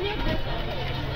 Yeah, yeah, yeah.